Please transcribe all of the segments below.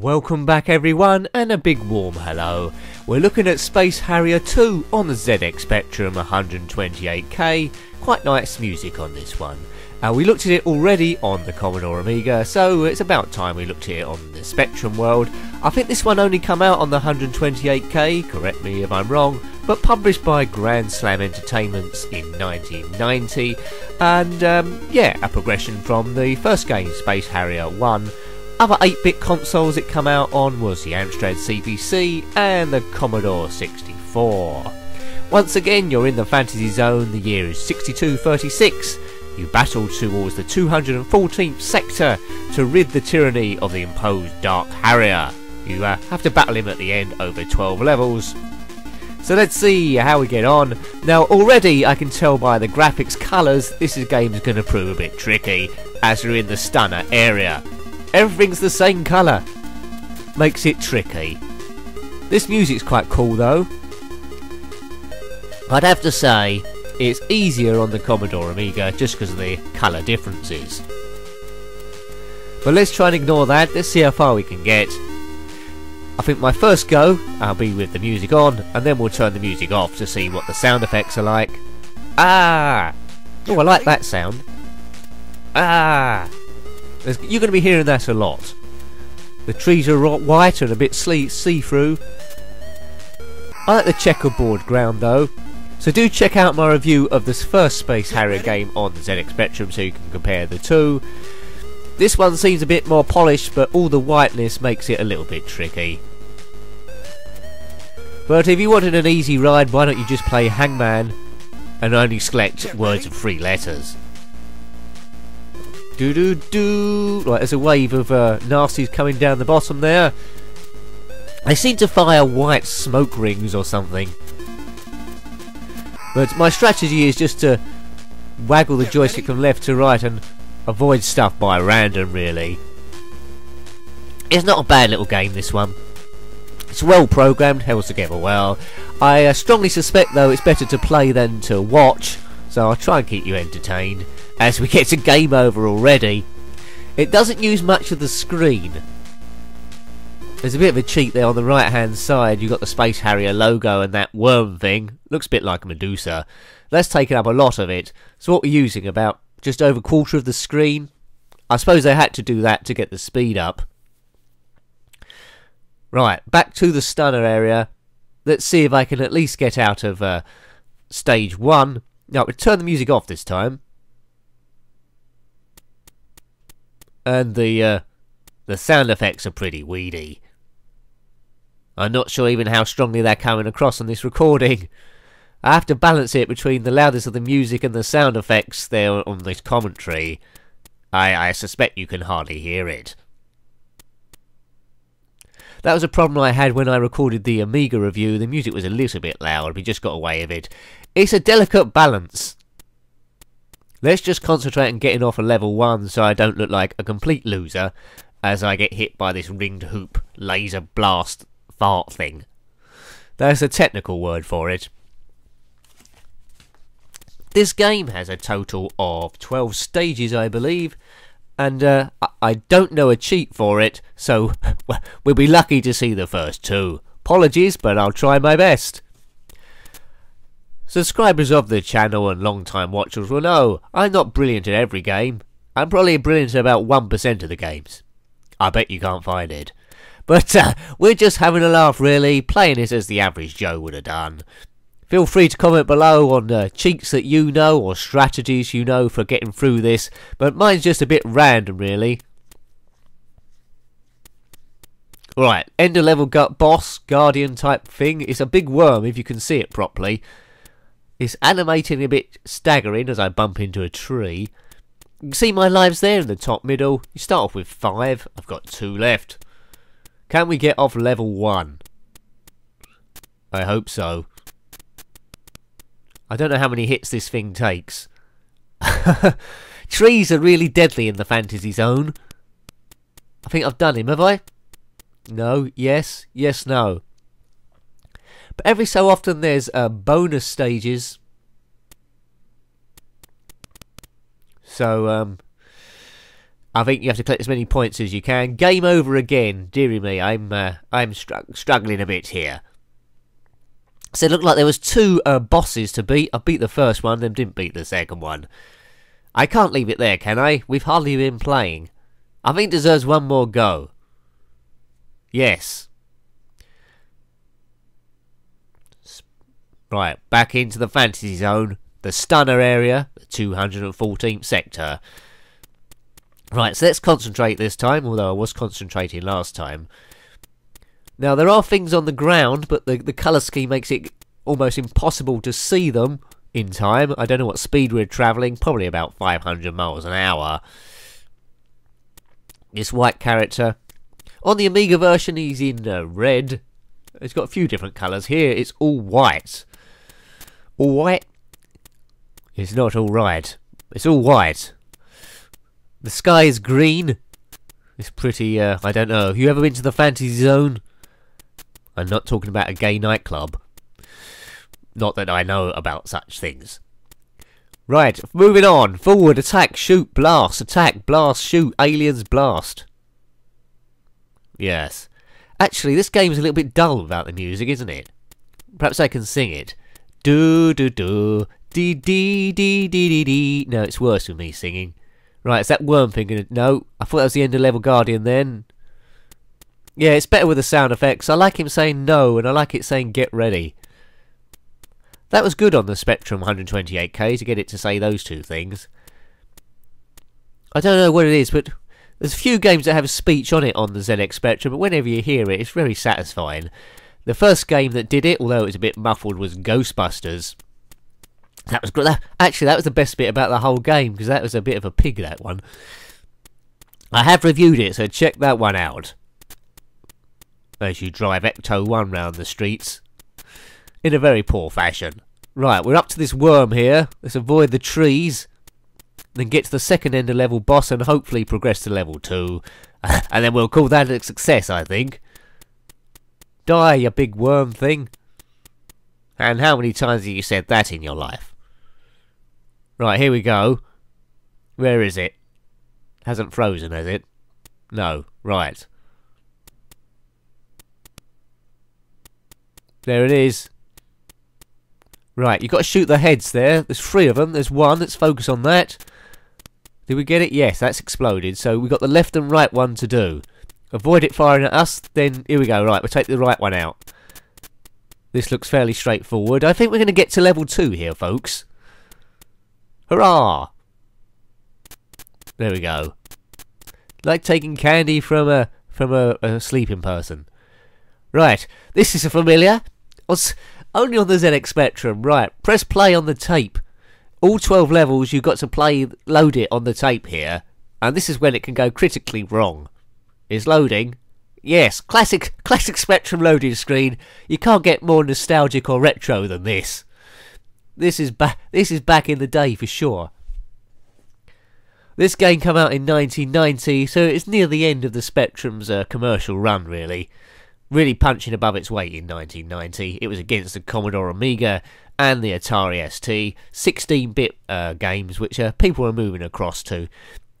Welcome back everyone and a big warm hello. We're looking at Space Harrier 2 on the ZX Spectrum 128K. Quite nice music on this one. Uh, we looked at it already on the Commodore Amiga, so it's about time we looked at it on the Spectrum world. I think this one only come out on the 128K, correct me if I'm wrong, but published by Grandslam Entertainments in 1990. And um, yeah, a progression from the first game, Space Harrier 1 other 8-bit consoles it come out on was the Amstrad CPC and the Commodore 64. Once again, you're in the fantasy zone, the year is 6236. You battle towards the 214th sector to rid the tyranny of the imposed Dark Harrier. You uh, have to battle him at the end over 12 levels. So let's see how we get on. Now already I can tell by the graphics colours this game is going to prove a bit tricky as we're in the stunner area. Everything's the same colour. Makes it tricky. This music's quite cool though. I'd have to say it's easier on the Commodore Amiga just because of the colour differences. But let's try and ignore that, let's see how far we can get. I think my first go, I'll be with the music on, and then we'll turn the music off to see what the sound effects are like. Ah! Oh, I like that sound. Ah! There's, you're going to be hearing that a lot. The trees are white and a bit see-through. I like the checkerboard ground though. So do check out my review of this first Space Harrier game on the ZX Spectrum so you can compare the two. This one seems a bit more polished but all the whiteness makes it a little bit tricky. But if you wanted an easy ride why don't you just play Hangman and only select words of three letters. Do do do. Right, there's a wave of uh, nasties coming down the bottom there. They seem to fire white smoke rings or something. But my strategy is just to waggle the joystick from left to right and avoid stuff by random, really. It's not a bad little game, this one. It's well programmed, held together well. I uh, strongly suspect, though, it's better to play than to watch, so I'll try and keep you entertained as we get to game over already. It doesn't use much of the screen. There's a bit of a cheat there on the right hand side. You've got the Space Harrier logo and that worm thing. Looks a bit like Medusa. That's taken up a lot of it. So what we're using, about just over quarter of the screen. I suppose they had to do that to get the speed up. Right, back to the stunner area. Let's see if I can at least get out of uh, stage one. Now, turn the music off this time. And the uh, the sound effects are pretty weedy. I'm not sure even how strongly they're coming across on this recording. I have to balance it between the loudness of the music and the sound effects there on this commentary. I, I suspect you can hardly hear it. That was a problem I had when I recorded the Amiga review. The music was a little bit loud, we just got away with it. It's a delicate balance. Let's just concentrate on getting off a level 1 so I don't look like a complete loser as I get hit by this ringed hoop laser blast fart thing. There's a technical word for it. This game has a total of 12 stages, I believe, and uh, I don't know a cheat for it, so we'll be lucky to see the first two. Apologies, but I'll try my best. Subscribers of the channel and long-time watchers will know I'm not brilliant at every game. I'm probably brilliant at about 1% of the games. I bet you can't find it. But uh, we're just having a laugh really, playing it as the average Joe would have done. Feel free to comment below on uh, cheats that you know or strategies you know for getting through this, but mine's just a bit random really. Right, ender level gut boss, guardian type thing. It's a big worm if you can see it properly. It's animating a bit staggering as I bump into a tree. You can see my lives there in the top middle. You start off with five. I've got two left. Can we get off level one? I hope so. I don't know how many hits this thing takes. Trees are really deadly in the fantasy zone. I think I've done him, have I? No, yes, yes, no. But every so often there's uh, bonus stages. So, um, I think you have to collect as many points as you can. Game over again. Deary me, I'm uh, I'm str- struggling a bit here. So it looked like there was two uh, bosses to beat. I beat the first one, then didn't beat the second one. I can't leave it there, can I? We've hardly been playing. I think it deserves one more go. Yes. Right, back into the fantasy zone, the stunner area, the 214th sector. Right, so let's concentrate this time, although I was concentrating last time. Now, there are things on the ground, but the, the colour scheme makes it almost impossible to see them in time. I don't know what speed we're travelling, probably about 500 miles an hour. This white character. On the Amiga version, he's in uh, red. It's got a few different colours. Here, it's all white. All white? It's not all right. It's all white. The sky is green. It's pretty, uh, I don't know. Have you ever been to the Fantasy Zone? I'm not talking about a gay nightclub. Not that I know about such things. Right, moving on. Forward, attack, shoot, blast, attack, blast, shoot, aliens, blast. Yes. Actually, this game's a little bit dull without the music, isn't it? Perhaps I can sing it. Do do do, dee dee dee dee dee dee. No, it's worse with me singing. Right, is that worm thing gonna... No, I thought that was the end of Level Guardian then. Yeah, it's better with the sound effects. I like him saying no, and I like it saying get ready. That was good on the Spectrum 128K to get it to say those two things. I don't know what it is, but there's a few games that have speech on it on the ZX Spectrum, but whenever you hear it, it's very satisfying. The first game that did it, although it was a bit muffled, was Ghostbusters. That was. Actually, that was the best bit about the whole game because that was a bit of a pig. That one. I have reviewed it, so check that one out. As you drive Ecto One round the streets in a very poor fashion. Right, we're up to this worm here. Let's avoid the trees. Then get to the second ender level boss and hopefully progress to level 2. and then we'll call that a success, I think. Die, you big worm thing. And how many times have you said that in your life? Right, here we go. Where is it? Hasn't frozen, has it? No. Right. There it is. Right, you've got to shoot the heads there. There's three of them. There's one. Let's focus on that. Did we get it? Yes, that's exploded. So we've got the left and right one to do. Avoid it firing at us. Then, here we go. Right, we'll take the right one out. This looks fairly straightforward. I think we're going to get to level 2 here, folks. Hurrah! There we go. Like taking candy from a from a, a sleeping person. Right, this is a familiar. Only on the ZX Spectrum. Right, press play on the tape. All 12 levels, you've got to play, load it on the tape here. And this is when it can go critically wrong. Is loading. Yes, classic, classic Spectrum loading screen. You can't get more nostalgic or retro than this. This is back. This is back in the day for sure. This game came out in 1990, so it's near the end of the Spectrum's uh, commercial run, really. Really punching above its weight in 1990. It was against the Commodore Amiga and the Atari ST, 16-bit uh, games which uh, people were moving across to.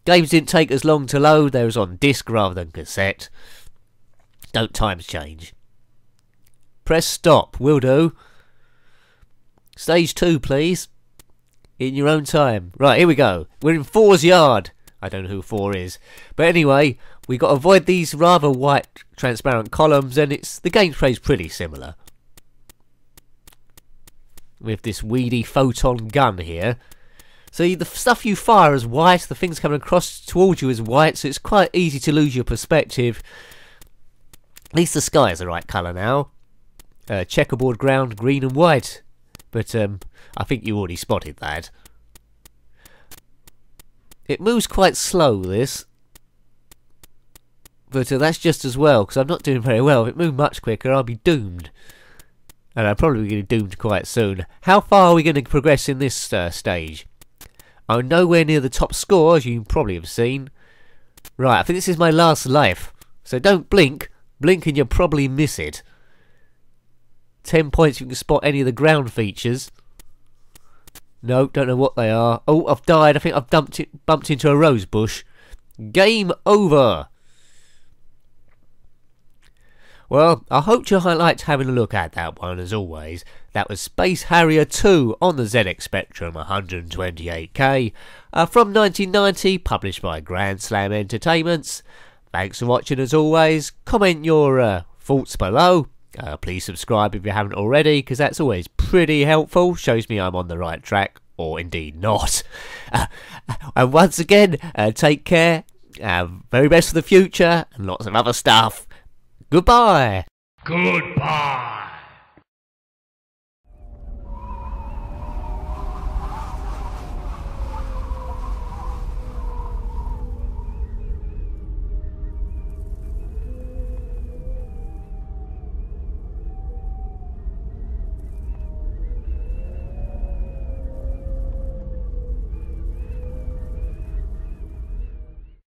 Games didn't take as long to load; they was on disc rather than cassette. Don't times change? Press stop. Will do. Stage two, please. In your own time. Right, here we go. We're in Four's yard. I don't know who Four is. But anyway, we got to avoid these rather white transparent columns and it's the gameplay's pretty similar. With this weedy photon gun here. So the stuff you fire is white, the things coming across towards you is white, so it's quite easy to lose your perspective. At least the sky is the right colour now. Uh, checkerboard ground, green and white. But um, I think you already spotted that. It moves quite slow, this. But uh, that's just as well, because I'm not doing very well. If it moved much quicker, I'll be doomed. And I'm probably going to be doomed quite soon. How far are we going to progress in this uh, stage? I'm nowhere near the top score, as you probably have seen. Right, I think this is my last life. So don't blink. Blink and you'll probably miss it. 10 points if you can spot any of the ground features. No, don't know what they are. Oh, I've died. I think I've dumped it, bumped into a rose bush. Game over. Well, I hope you liked having a look at that one as always. That was Space Harrier 2 on the ZX Spectrum 128K uh, from 1990, published by Grandslam Entertainments. Thanks for watching as always. Comment your uh, thoughts below. Uh, please subscribe if you haven't already, because that's always pretty helpful. Shows me I'm on the right track, or indeed not. And once again, uh, take care. very best for the future, and lots of other stuff. Goodbye. Goodbye.